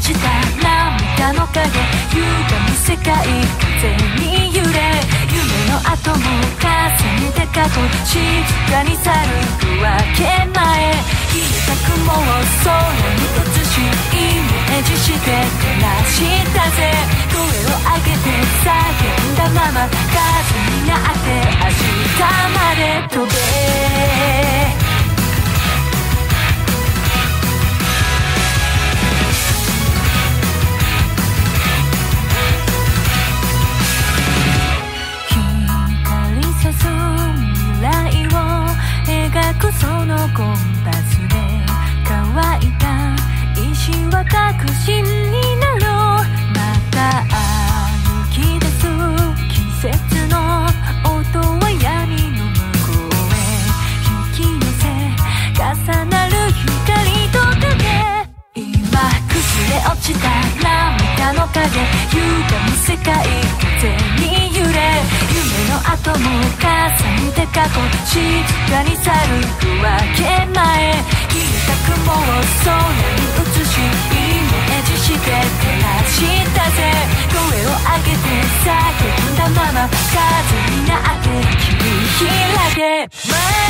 ちた涙の影歪む世界風に揺れ夢の後も重ねて過去静かに去る夜明け前消えた雲を空に映しイメージして照らしたぜ声を上げて叫んだまま風になって明日まで飛べ未来を描くそのコンパスで乾いた石は確信になるまた歩き出す季節の音は闇の向こうへ引き寄せ重なる光と影今崩れ落ちた涙の影歪む世界後も重ねて過去静かに去る夜明け前消えた雲を空に映しイメージして照らしたぜ。声を上げて叫んだまま風になって切り開け。前